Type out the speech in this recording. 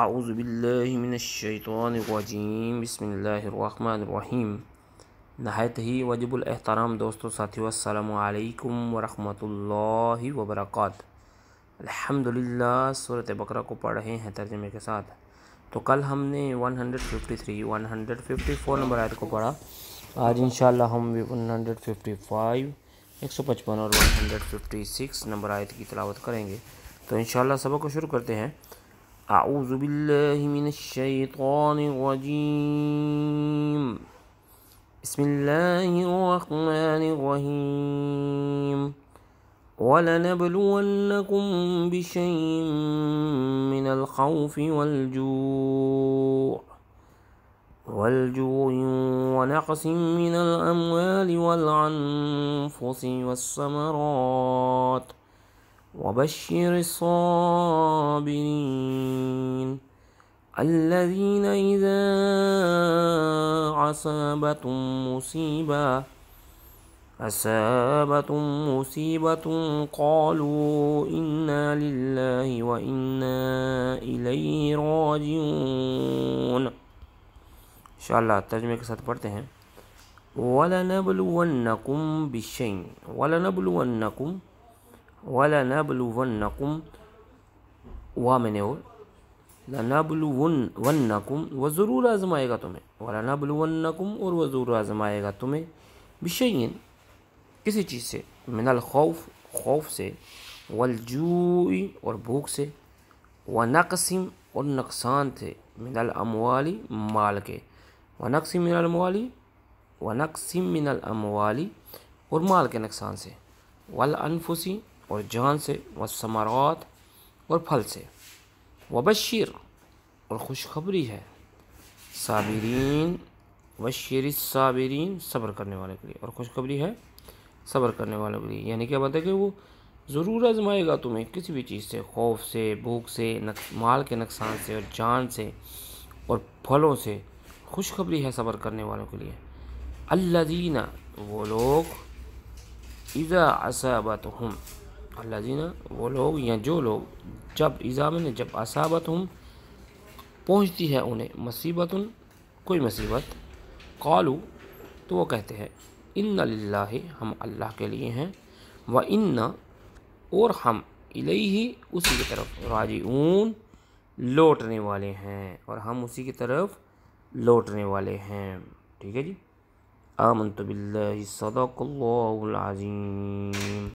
اعوذ باللہ من الشیطان الرجیم بسم اللہ الرحمن الرحیم نہایت ہی وجب الاحترام دوستو ساتھیو، السلام علیکم ورحمۃ اللہ وبرکاتہ الحمدللہ سورت بقرہ کو پڑھ رہے ہیں ترجمے کے ساتھ۔ تو کل ہم نے 153 154 نمبر آیت کو پڑھا۔ آج انشاءاللہ ہم 155 155 اور 156 نمبر آیت کی تلاوت کریں گے۔ تو انشاءاللہ سبق کو شروع کرتے ہیں۔ أعوذ باللہ من الشیطان الرجیم بسم اللہ الرحمن الرحیم وَلَنَبْلُوَنَّكُمْ بِشَيْءٍ مِّنَ الْخَوْفِ وَالْجُوعِ. وَالْجُوعِ وَنَقْصٍ مِّنَ الْأَمْوَالِ وَالْأَنفُسِ وَالثَّمَرَاتِ. وبشر الصابرين الذين إذا عصابتهم مصيبة أصابتهم مصيبة قالوا إنا لله وإنا إليه راجعون. إن شاء الله ساتھ پڑھتے ہیں وَلَنَبْلُوَنَّكُمْ بِالشَّيْءٍ وَلَنَبْلُوَنَّكُمْ وَلَنَبْلُوَنَّكُمْ وَامَنِعُ لَنَبْلُوَنَّكُمْ وہ ضرور آزمائے گا تمہیں، وَلَنَبْلُوَنَّكُمْ اور وہ ضرور آزمائے گا تمہیں بِشَيْءٍ کسی چیز سے، من الخوف، خوف سے، والجوع اور بھوک سے، ونقسم اور نقصان تھے من الاموال مال کے، ونقسم من الاموال، ونقسم من الاموال اور مال کے نقصان سے والانفسی اور جان سے والثمرات اور پھل سے۔ وبشر اور خوشخبری ہے۔ صابرین وشیر الصابرین، صبر کرنے والے کے لیے۔ اور خوشخبری ہے صبر کرنے والوں کے لیے۔ یعنی کیا بات ہے کہ وہ ضرور آزمائے گا تمہیں کسی بھی چیز سے، خوف سے، بھوک سے مال کے نقصان سے اور جان سے اور پھلوں سے۔ خوشخبری ہے صبر کرنے والوں کے لیے۔ اللہ دینا وہ لوگ، اذا اصابتہم۔ اللہ دینا وہ لوگ یا جو لوگ جب اذا میں جب اصابتہم پہنچتی ہے انہیں مصیبت، کوئی مصیبت۔ قالو تو وہ کہتے ہیں، ان للہ، ہم اللہ کے لیے ہیں، و ان، اور ہم الیہ، اسی کی طرف راجعون، لوٹنے والے ہیں، اور ہم اسی کی طرف لوٹنے والے ہیں۔ ٹھیک ہے جی؟ آمنت باللہ، صدق اللہ العظیم۔